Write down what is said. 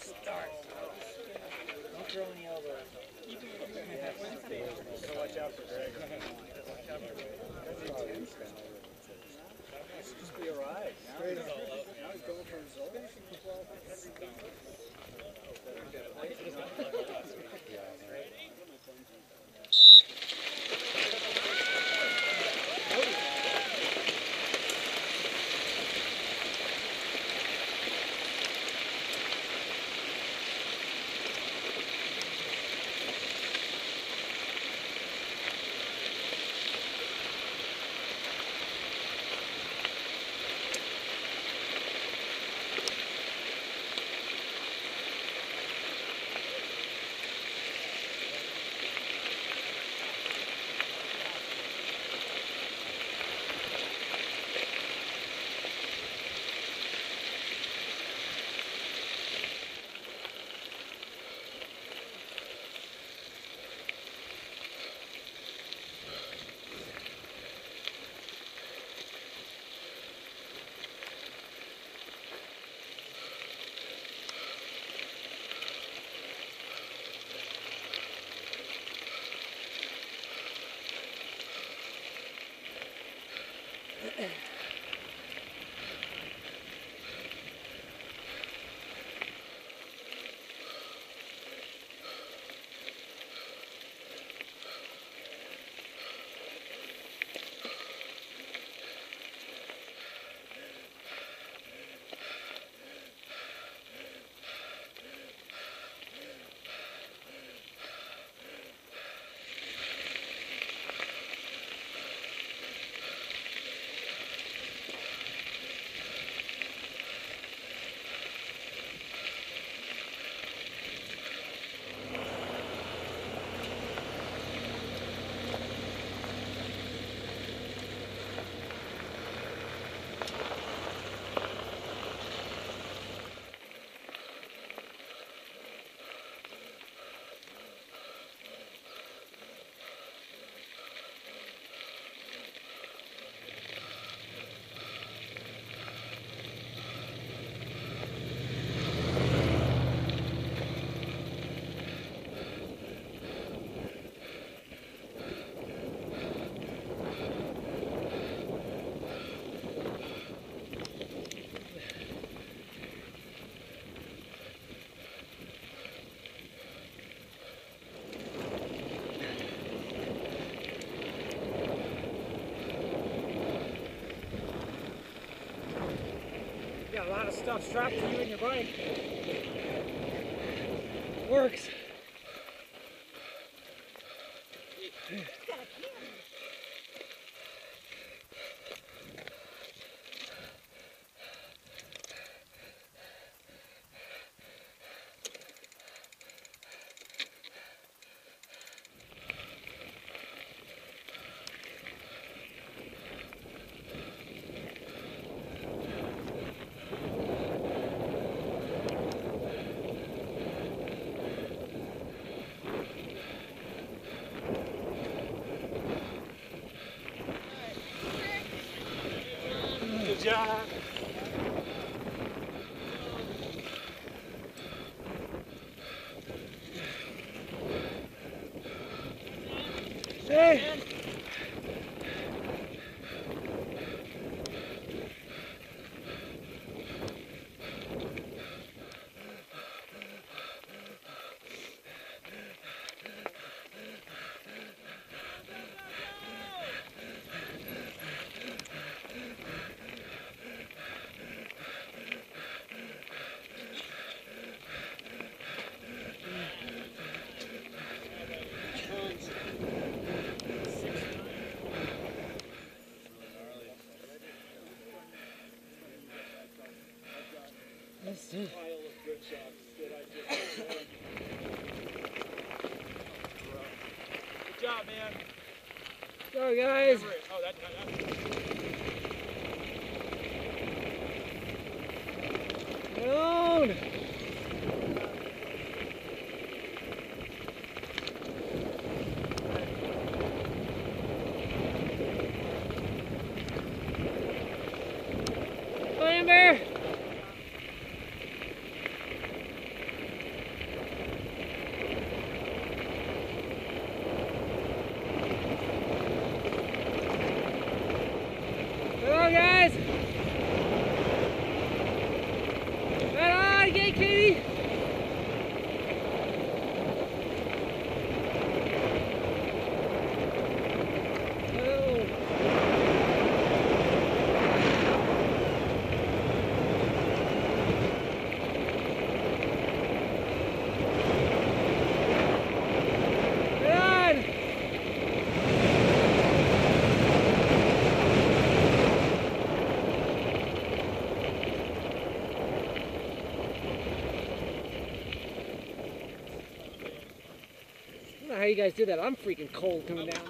Start. Macaroni over. So watch out for Greg. Watch out for Greg. You lot of stuff strapped to you and your bike. Works. Job. Hey! Do it. Good job, man. Go, guys. Oh, that, that, Down. Know how you guys do that. I'm freaking cold coming down.